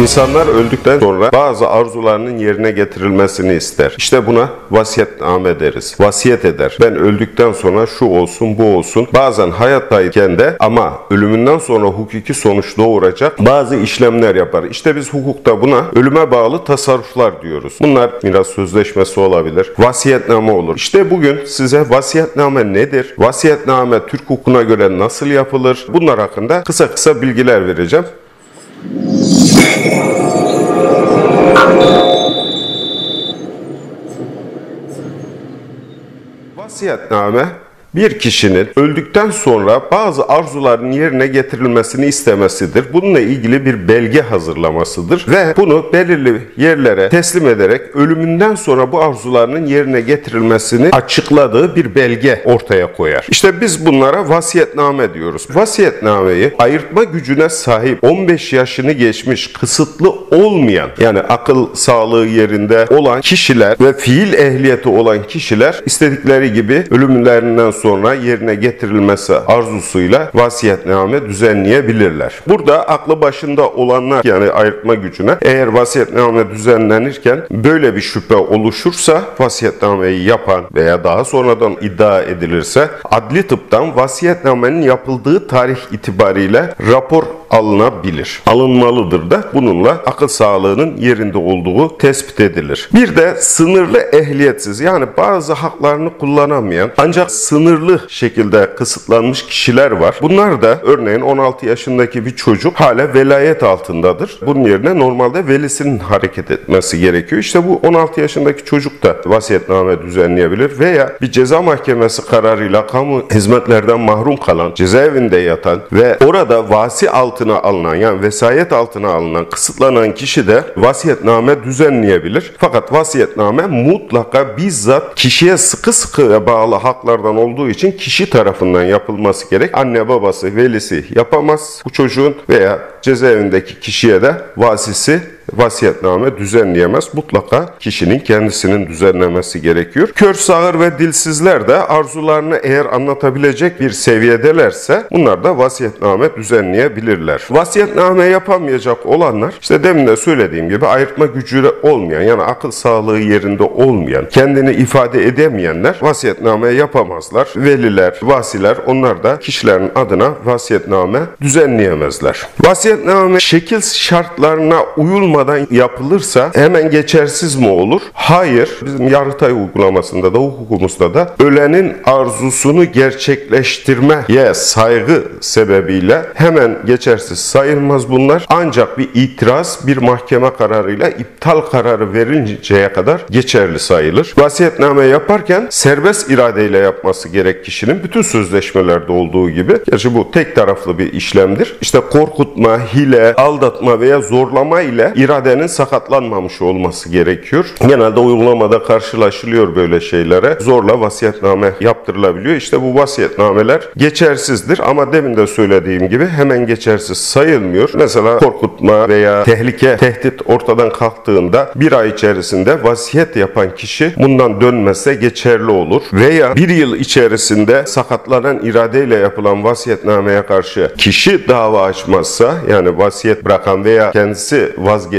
İnsanlar öldükten sonra bazı arzularının yerine getirilmesini ister. İşte buna vasiyetname deriz. Vasiyet eder. Ben öldükten sonra şu olsun bu olsun. Bazen hayattayken de ama ölümünden sonra hukuki sonuç doğuracak bazı işlemler yapar. İşte biz hukukta buna ölüme bağlı tasarruflar diyoruz. Bunlar miras sözleşmesi olabilir. Vasiyetname olur. İşte bugün size vasiyetname nedir? Vasiyetname Türk hukukuna göre nasıl yapılır? Bunlar hakkında kısa kısa bilgiler vereceğim. Vasiyetname bir kişinin öldükten sonra bazı arzuların yerine getirilmesini istemesidir. Bununla ilgili bir belge hazırlamasıdır ve bunu belirli yerlere teslim ederek ölümünden sonra bu arzularının yerine getirilmesini açıkladığı bir belge ortaya koyar. İşte biz bunlara vasiyetname diyoruz. Vasiyetnameyi ayırtma gücüne sahip 15 yaşını geçmiş kısıtlı olmayan yani akıl sağlığı yerinde olan kişiler ve fiil ehliyeti olan kişiler istedikleri gibi ölümlerinden sonra yerine getirilmesi arzusuyla vasiyetname düzenleyebilirler. Burada aklı başında olanlar yani ayırtma gücüne eğer vasiyetname düzenlenirken böyle bir şüphe oluşursa vasiyetnameyi yapan veya daha sonradan iddia edilirse adli tıptan vasiyetnamenin yapıldığı tarih itibariyle rapor alınabilir. Alınmalıdır da bununla akıl sağlığının yerinde olduğu tespit edilir. Bir de sınırlı ehliyetsiz yani bazı haklarını kullanamayan ancak sınırlı şekilde kısıtlanmış kişiler var. Bunlar da örneğin 16 yaşındaki bir çocuk hala velayet altındadır. Bunun yerine normalde velisinin hareket etmesi gerekiyor. İşte bu 16 yaşındaki çocuk da vasiyetname düzenleyebilir veya bir ceza mahkemesi kararıyla kamu hizmetlerden mahrum kalan, cezaevinde yatan ve orada vasi altına alınan yani vesayet altına alınan, kısıtlanan kişi de vasiyetname düzenleyebilir. Fakat vasiyetname mutlaka bizzat kişiye sıkı sıkı bağlı haklardan olduğu için kişi tarafından yapılması gerek. Anne babası, velisi yapamaz bu çocuğun veya cezaevindeki kişiye de vasisi vasiyetname düzenleyemez. Mutlaka kişinin kendisinin düzenlemesi gerekiyor. Kör, sağır ve dilsizler de arzularını eğer anlatabilecek bir seviyedelerse bunlar da vasiyetname düzenleyebilirler. Vasiyetname yapamayacak olanlar işte demin de söylediğim gibi ayırtma gücü olmayan yani akıl sağlığı yerinde olmayan, kendini ifade edemeyenler vasiyetname yapamazlar. Veliler, vasiler onlar da kişilerin adına vasiyetname düzenleyemezler. Vasiyetname şekil şartlarına uyulmadan yapılırsa hemen geçersiz mi olur? Hayır. Bizim Yargıtay uygulamasında da hukukumuzda da ölenin arzusunu gerçekleştirmeye saygı sebebiyle hemen geçersiz sayılmaz bunlar. Ancak bir itiraz bir mahkeme kararıyla iptal kararı verinceye kadar geçerli sayılır. Vasiyetname yaparken serbest iradeyle yapması gerek kişinin bütün sözleşmelerde olduğu gibi. Gerçi bu tek taraflı bir işlemdir. İşte korkutma, hile, aldatma veya zorlama ile iradenin sakatlanmamış olması gerekiyor. Genelde uygulamada karşılaşılıyor böyle şeylere. Zorla vasiyetname yaptırılabiliyor. İşte bu vasiyetnameler geçersizdir ama demin de söylediğim gibi hemen geçersiz sayılmıyor. Mesela korkutma veya tehlike, tehdit ortadan kalktığında bir ay içerisinde vasiyet yapan kişi bundan dönmezse geçerli olur. Veya bir yıl içerisinde sakatlanan iradeyle yapılan vasiyetnameye karşı kişi dava açmazsa yani vasiyet bırakan veya kendisi vazgeçmezse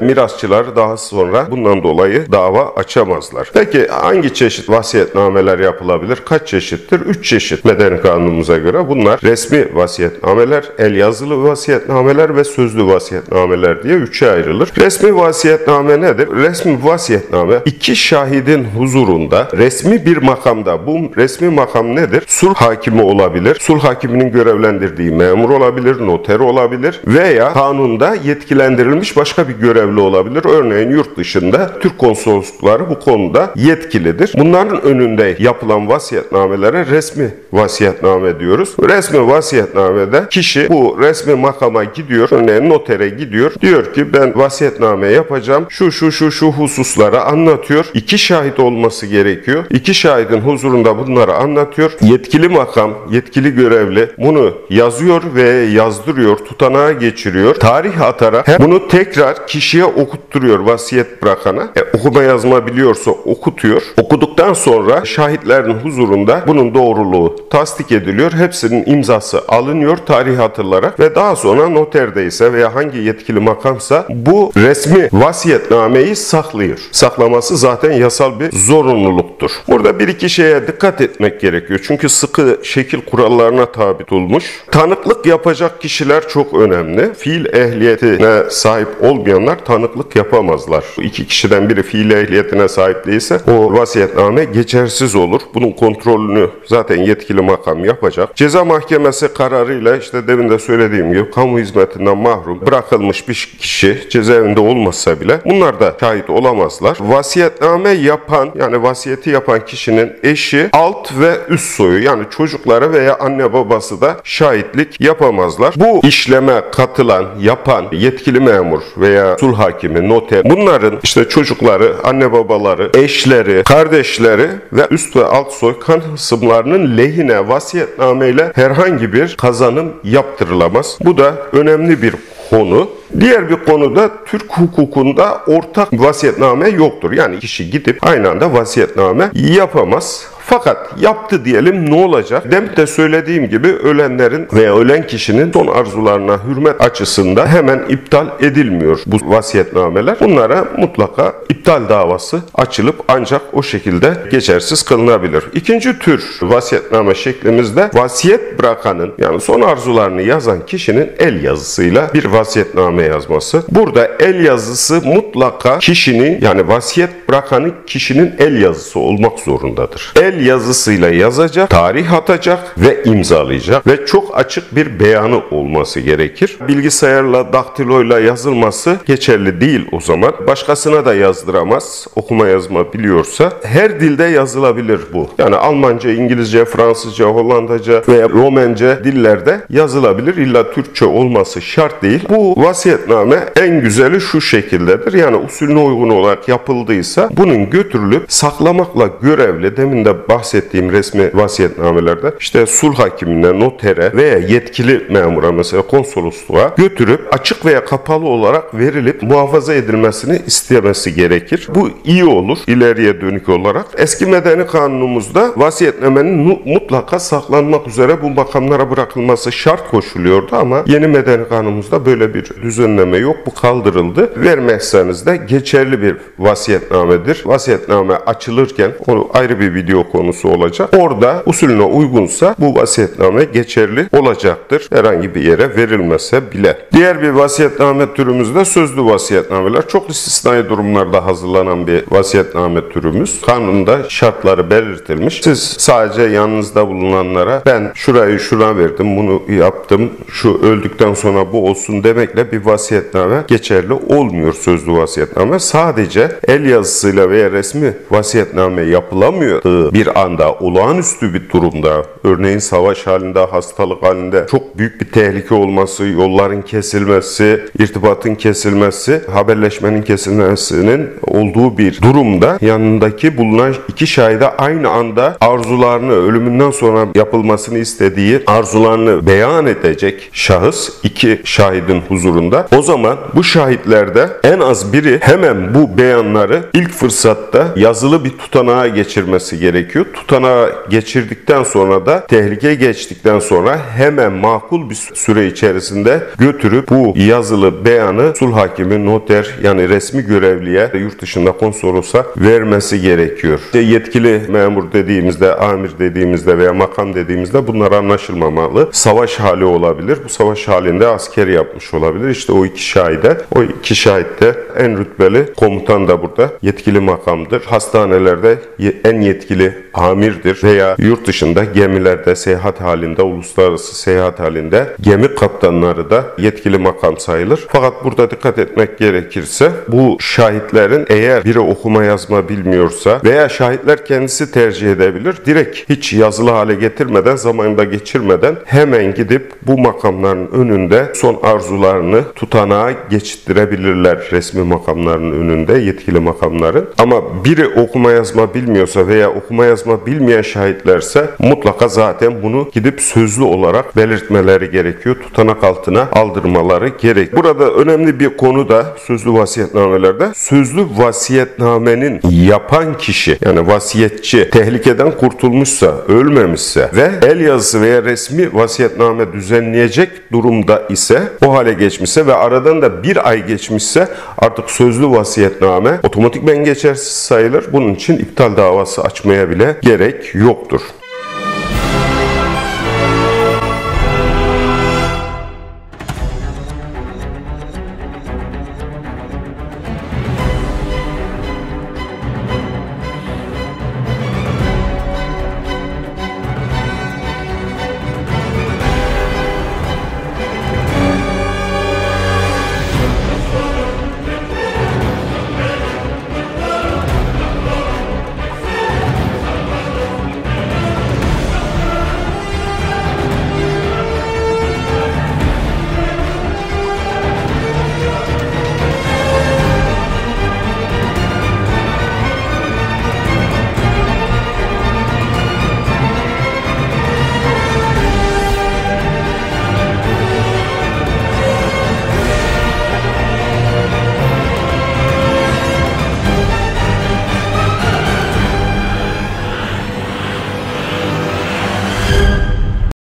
mirasçılar daha sonra bundan dolayı dava açamazlar. Peki hangi çeşit vasiyetnameler yapılabilir? Kaç çeşittir? Üç çeşit medeni kanunumuza göre. Bunlar resmi vasiyetnameler, el yazılı vasiyetnameler ve sözlü vasiyetnameler diye üçe ayrılır. Resmi vasiyetname nedir? Resmi vasiyetname iki şahidin huzurunda resmi bir makamda bu resmi makam nedir? Sulh hakimi olabilir. Sulh hakiminin görevlendirdiği memur olabilir, noter olabilir veya kanunda yetkilendirilmiş başka bir görevli olabilir. Örneğin yurt dışında Türk konsoloslukları bu konuda yetkilidir. Bunların önünde yapılan vasiyetnamelere resmi vasiyetname diyoruz. Resmi vasiyetnamede kişi bu resmi makama gidiyor, örneğin notere gidiyor. Diyor ki ben vasiyetname yapacağım. Şu şu şu şu hususları anlatıyor. İki şahit olması gerekiyor. İki şahidin huzurunda bunları anlatıyor. Yetkili makam, yetkili görevli bunu yazıyor ve yazdırıyor, tutanağa geçiriyor. Tarih atarak bunu tek tekrar kişiye okutturuyor vasiyet bırakana. E, okuma yazma biliyorsa okutuyor. Okuduktan sonra şahitlerin huzurunda bunun doğruluğu tasdik ediliyor. Hepsinin imzası alınıyor tarih hatırlarak ve daha sonra noterdeyse veya hangi yetkili makamsa bu resmi vasiyetnameyi saklıyor. Saklaması zaten yasal bir zorunluluktur. Burada bir iki şeye dikkat etmek gerekiyor. Çünkü sıkı şekil kurallarına tabi tutulmuş. Tanıklık yapacak kişiler çok önemli. Fiil ehliyetine sahip olmayanlar tanıklık yapamazlar. İki kişiden biri fiil ehliyetine sahip değilse o vasiyetname geçersiz olur. Bunun kontrolünü zaten yetkili makam yapacak. Ceza mahkemesi kararıyla işte demin de söylediğim gibi kamu hizmetinden mahrum bırakılmış bir kişi cezaevinde olmasa bile bunlar da şahit olamazlar. Vasiyetname yapan yani vasiyeti yapan kişinin eşi alt ve üst soyu yani çocukları veya anne babası da şahitlik yapamazlar. Bu işleme katılan, yapan yetkili memur veya sul hakimi, noter bunların işte çocukları, anne babaları, eşleri, kardeşleri ve üst ve alt soy kan hısımlarının lehine vasiyetnameyle herhangi bir kazanım yaptırılamaz. Bu da önemli bir konu. Diğer bir konu da Türk hukukunda ortak vasiyetname yoktur. Yani kişi gidip aynı anda vasiyetname yapamaz. Fakat yaptı diyelim ne olacak? Demin de söylediğim gibi ölenlerin veya ölen kişinin son arzularına hürmet açısından hemen iptal edilmiyor bu vasiyetnameler. Bunlara mutlaka iptal davası açılıp ancak o şekilde geçersiz kılınabilir. İkinci tür vasiyetname şeklimizde vasiyet bırakanın yani son arzularını yazan kişinin el yazısıyla bir vasiyetname yazması. Burada el yazısı mutlaka kişinin yani vasiyet bırakanın kişinin el yazısı olmak zorundadır. El el yazısıyla yazacak, tarih atacak ve imzalayacak ve çok açık bir beyanı olması gerekir. Bilgisayarla, daktiloyla yazılması geçerli değil o zaman. Başkasına da yazdıramaz. Okuma yazma biliyorsa. Her dilde yazılabilir bu. Yani Almanca, İngilizce, Fransızca, Hollandaca veya Romence dillerde yazılabilir. İlla Türkçe olması şart değil. Bu vasiyetname en güzeli şu şekildedir. Yani usulüne uygun olarak yapıldıysa bunun götürülüp saklamakla görevli demin de bahsettiğim resmi vasiyetnamelerde işte sulh hakimine, notere veya yetkili memura mesela konsolosluğa götürüp açık veya kapalı olarak verilip muhafaza edilmesini istemesi gerekir. Bu iyi olur ileriye dönük olarak. Eski medeni kanunumuzda vasiyetnamenin mutlaka saklanmak üzere bu makamlara bırakılması şart koşuluyordu ama yeni medeni kanunumuzda böyle bir düzenleme yok. Bu kaldırıldı. Vermezseniz de geçerli bir vasiyetnamedir. Vasiyetname açılırken onu ayrı bir video konusu olacak. Orada usulüne uygunsa bu vasiyetname geçerli olacaktır. Herhangi bir yere verilmese bile. Diğer bir vasiyetname türümüz de sözlü vasiyetnameler. Çok istisnai durumlarda hazırlanan bir vasiyetname türümüz. Kanunda şartları belirtilmiş. Siz sadece yanınızda bulunanlara ben şurayı şuna verdim, bunu yaptım, şu öldükten sonra bu olsun demekle bir vasiyetname geçerli olmuyor sözlü vasiyetname. Sadece el yazısıyla veya resmi vasiyetname yapılamıyor bir anda olağanüstü bir durumda örneğin savaş halinde, hastalık halinde çok büyük bir tehlike olması, yolların kesilmesi, irtibatın kesilmesi, haberleşmenin kesilmesinin olduğu bir durumda yanındaki bulunan iki şahide aynı anda arzularını ölümünden sonra yapılmasını istediği arzularını beyan edecek şahıs iki şahidin huzurunda. O zaman bu şahitlerde en az biri hemen bu beyanları ilk fırsatta yazılı bir tutanağa geçirmesi gerekiyor. Tutanağa geçirdikten sonra da tehlike geçtikten sonra hemen makul bir süre içerisinde götürüp bu yazılı beyanı sulh hakimi, noter yani resmi görevliye yurt dışında konsolosa vermesi gerekiyor. İşte yetkili memur dediğimizde, amir dediğimizde veya makam dediğimizde bunlar anlaşılmamalı. Savaş hali olabilir. Bu savaş halinde asker yapmış olabilir. İşte o iki şahide, o iki şahit de en rütbeli komutan da burada yetkili makamdır. Hastanelerde en yetkili amirdir veya yurt dışında gemilerde seyahat halinde, uluslararası seyahat halinde gemi kaptanları da yetkili makam sayılır. Fakat burada dikkat etmek gerekirse bu şahitlerin eğer biri okuma yazma bilmiyorsa veya şahitler kendisi tercih edebilir. Direkt hiç yazılı hale getirmeden, zamanında geçirmeden hemen gidip bu makamların önünde son arzularını tutanağı geçittirebilirler resmi makamların önünde, yetkili makamların. Ama biri okuma yazma bilmiyorsa veya okuma yazma bilmeyen şahitlerse mutlaka zaten bunu gidip sözlü olarak belirtmeleri gerekiyor. Tutanak altına aldırmaları gerek. Burada önemli bir konu da sözlü vasiyetnamelerde sözlü vasiyetnamenin yapan kişi yani vasiyetçi tehlikeden kurtulmuşsa, ölmemişse ve el yazısı veya resmi vasiyetname düzenleyecek durumda ise o hale geçmişse ve aradan da bir ay geçmişse artık sözlü vasiyetname otomatikmen geçersiz sayılır. Bunun için iptal davası açmaya bile gerek yoktur.